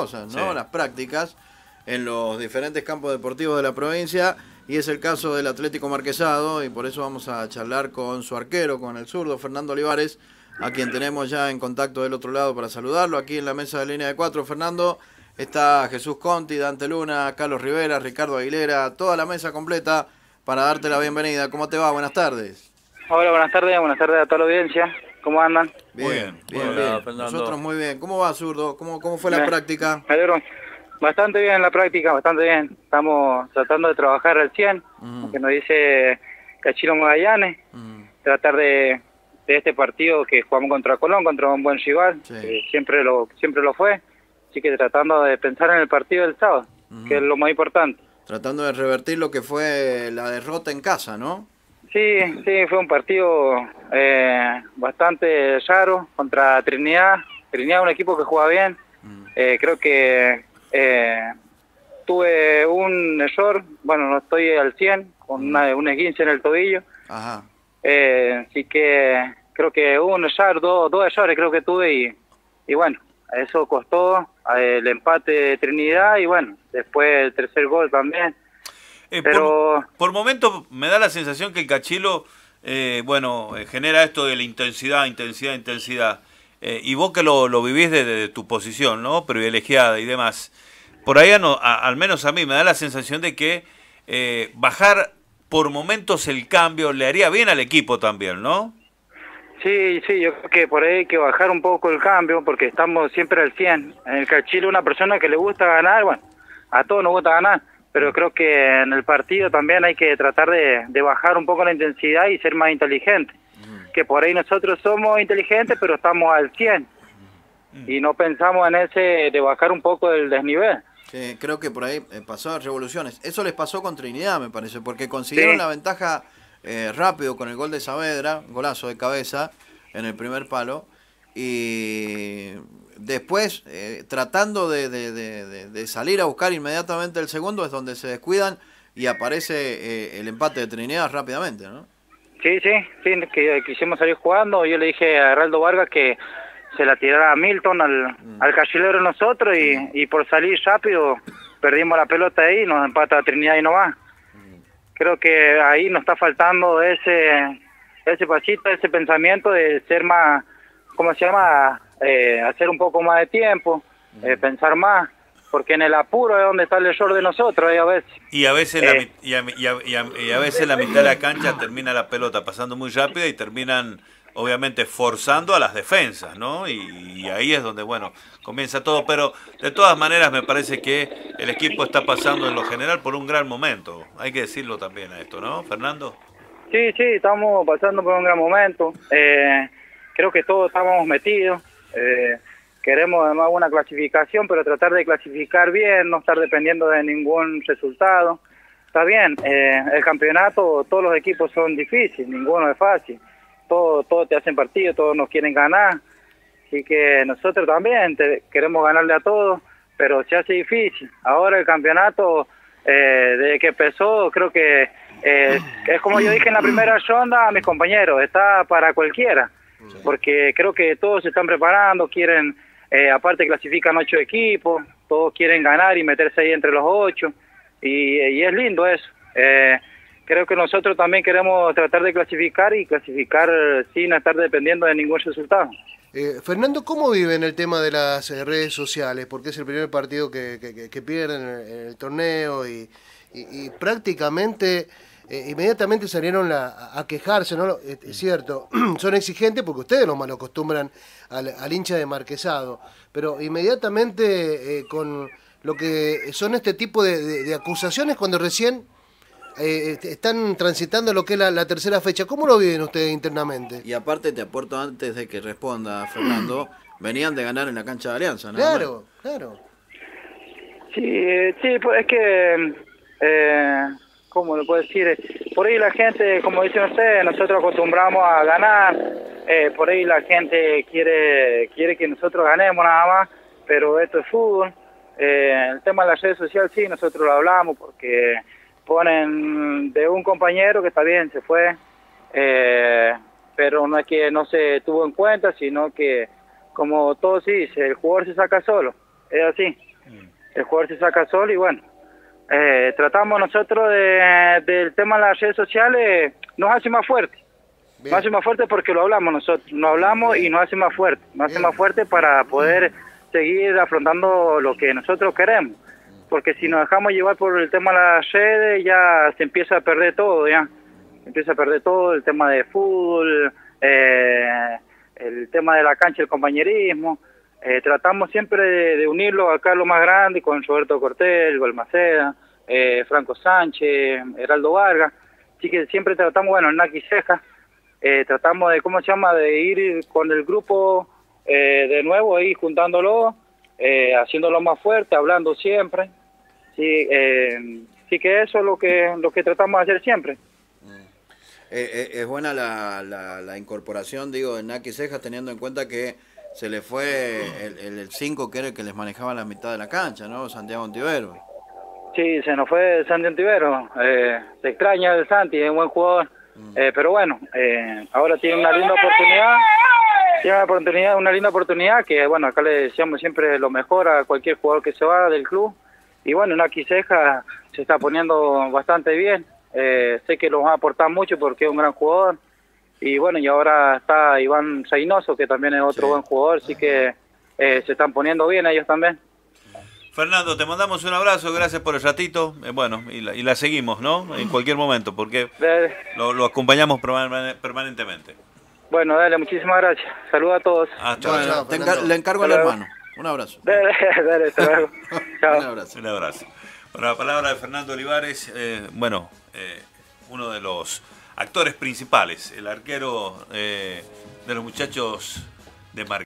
cosas, ¿no? Las prácticas en los diferentes campos deportivos de la provincia y es el caso del Atlético Marquesado y por eso vamos a charlar con su arquero, con el zurdo Fernando Olivares, a quien tenemos ya en contacto del otro lado para saludarlo aquí en la mesa de línea de cuatro. Fernando, está Jesús Conti, Dante Luna, Carlos Rivera, Ricardo Aguilera, toda la mesa completa para darte la bienvenida. ¿Cómo te va? Buenas tardes. Hola, buenas tardes, buenas tardes a toda la audiencia. ¿Cómo andan? Bien, bien, bien. Nosotros muy bien. ¿Cómo va, zurdo? ¿Cómo, cómo fue la práctica? Me alegro. Bastante bien la práctica, bastante bien. Estamos tratando de trabajar al 100, que nos dice Cachilo Magallanes. Tratar de, de este partido que jugamos contra Colón, contra un buen rival, que siempre lo, siempre lo fue. Así que tratando de pensar en el partido del sábado, que es lo más importante. Tratando de revertir lo que fue la derrota en casa, ¿no? Sí, sí, fue un partido eh, bastante raro contra Trinidad. Trinidad es un equipo que juega bien. Eh, creo que eh, tuve un error, bueno, no estoy al 100, con una, un esguince en el tobillo. Ajá. Eh, así que creo que hubo un error, dos, dos errores creo que tuve y, y bueno, eso costó el empate de Trinidad y bueno, después el tercer gol también. Eh, Pero... Por, por momento me da la sensación que el Cachilo, eh, bueno, eh, genera esto de la intensidad, intensidad, intensidad. Eh, y vos que lo, lo vivís desde tu posición, ¿no? Privilegiada y demás. Por ahí, no, al menos a mí, me da la sensación de que bajar por momentos el cambio le haría bien al equipo también, ¿no? Sí, sí, yo creo que por ahí hay que bajar un poco el cambio porque estamos siempre al 100. En el Cachilo una persona que le gusta ganar, bueno, a todos nos gusta ganar, pero creo que en el partido también hay que tratar de, de bajar un poco la intensidad y ser más inteligente que por ahí nosotros somos inteligentes, pero estamos al 100. Y no pensamos en ese de bajar un poco del desnivel. Sí, creo que por ahí eh, pasó revoluciones. Eso les pasó con Trinidad, me parece, porque consiguieron la ventaja eh, rápido con el gol de Saavedra, golazo de cabeza en el primer palo. Y después, eh, tratando de, de, de, salir a buscar inmediatamente el segundo, es donde se descuidan y aparece el empate de Trinidad rápidamente, ¿no? Sí, sí, sí, que quisimos salir jugando. Yo le dije a Heraldo Vargas que se la tirara a Milton, al, mm. al cachilero nosotros, y, y, por salir rápido perdimos la pelota ahí, nos empata Trinidad y no va. Mm. Creo que ahí nos está faltando ese ese pasito, ese pensamiento de ser más, ¿cómo se llama? Eh, hacer un poco más de tiempo, eh, pensar más porque en el apuro es donde está el error de nosotros, a veces. Y a veces, la, eh. y, a, y, a, veces la mitad de la cancha termina la pelota pasando muy rápida y terminan, obviamente, forzando a las defensas, ¿no? Y, ahí es donde, bueno, comienza todo. Pero de todas maneras, me parece que el equipo está pasando en lo general por un gran momento. Hay que decirlo también a esto, ¿no, Fernando? Sí, sí, estamos pasando por un gran momento. Eh, creo que todos estábamos metidos. Eh, queremos además una clasificación, pero tratar de clasificar bien, no estar dependiendo de ningún resultado. Está bien, eh, el campeonato, todos los equipos son difíciles, ninguno es fácil. Todos todo te hacen partido, todos nos quieren ganar. Así que nosotros también queremos ganarle a todos, pero se hace difícil. Ahora el campeonato, eh, desde que empezó, creo que eh, es como yo dije en la primera ronda a mis compañeros, está para cualquiera. Porque creo que todos se están preparando, quieren eh, aparte clasifican ocho equipos, todos quieren ganar y meterse ahí entre los ocho, y, es lindo eso. Eh, creo que nosotros también queremos tratar de clasificar y clasificar sin estar dependiendo de ningún resultado. Eh, Fernando, ¿cómo viven el tema de las redes sociales? Porque es el primer partido que, que, pierden en el, torneo y, y prácticamente eh, inmediatamente salieron a quejarse, ¿no? Es, cierto, son exigentes porque ustedes los mal acostumbran al, hincha de marquesado, pero inmediatamente eh, con lo que son este tipo de, acusaciones cuando recién eh, están transitando lo que es la, tercera fecha. ¿Cómo lo viven ustedes internamente? Y aparte te aporto antes de que responda Fernando, venían de ganar en la cancha de Alianza, ¿no? Claro, claro. Sí, sí, pues es que... ¿cómo lo puedo decir? Por ahí la gente, como dicen ustedes, nosotros acostumbramos a ganar, eh, por ahí la gente quiere, quiere que nosotros ganemos nada más, pero esto es fútbol. Eh, el tema de las redes sociales sí, nosotros lo hablamos porque ponen de un compañero que está bien, se fue, eh, pero no es que no se tuvo en cuenta, sino que como todo se dice, el jugador se saca solo, es así. el jugador se saca solo y bueno, eh, tratamos nosotros de, del tema de las redes sociales, nos hace más fuerte. Nos hace más fuerte porque lo hablamos nosotros, nos hablamos y nos hace más fuerte, nos hace más fuerte para poder seguir afrontando lo que nosotros queremos. Porque si nos dejamos llevar por el tema de las redes, ya se empieza a perder todo, ya. Se empieza a perder todo, el tema de fútbol, eh, el tema de la cancha, el compañerismo. Eh, tratamos siempre de, unirlo acá lo más grande con Roberto Cortés, Golmaceda, eh, Franco Sánchez, Heraldo Vargas. Así que siempre tratamos, bueno, Naki Ceja, eh, tratamos de, ¿cómo se llama?, de ir con el grupo eh, de nuevo ahí juntándolo, eh, haciéndolo más fuerte, hablando siempre. Sí, sí que eso es lo que, lo que tratamos de hacer siempre. es buena la, la, incorporación, digo, de Naki Cejas, teniendo en cuenta que se le fue el 5 que era el que les manejaba la mitad de la cancha, ¿no? Santiago Antivero. Sí, se nos fue Santi Antivero. Eh, se extraña el Santi, es un buen jugador. Mm. Eh, pero bueno, eh, ahora tiene una linda oportunidad. Tiene una oportunidad, una linda oportunidad que, bueno, acá le decíamos siempre lo mejor a cualquier jugador que se va del club. Y bueno, Naki Ceja se está poniendo bastante bien. sé que lo va a aportar mucho porque es un gran jugador y bueno, y ahora está Iván Reynoso, que también es otro buen jugador, así que eh, se están poniendo bien ellos también. Fernando, te mandamos un abrazo, gracias por el ratito. Eh, bueno, y la, y la, seguimos, ¿no? En cualquier momento, porque lo, lo acompañamos permanentemente. Bueno, dale, muchísimas gracias. Saludos a todos. le encargo al hermano. Un abrazo. Dale, dale, hasta luego. Chao. Un abrazo. Un abrazo. Bueno, la palabra de Fernando Olivares, eh, bueno, uno de los actores principales, el arquero eh, de los muchachos de Mar